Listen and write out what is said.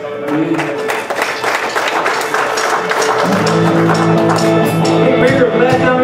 Hey, Peter, glad